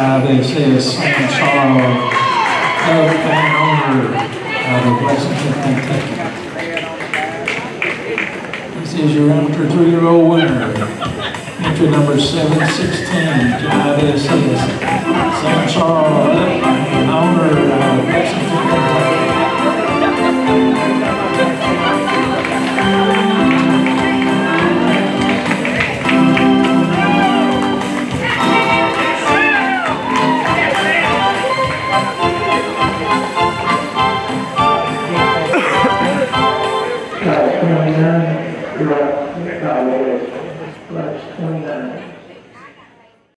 Uh, they a Sam Charles, Doug Van Owner of Lexington, Kentucky. This is your amateur two-year-old winner. Entry number seven sixteen, John S. Sam Charles, 그러면은 이거 나오고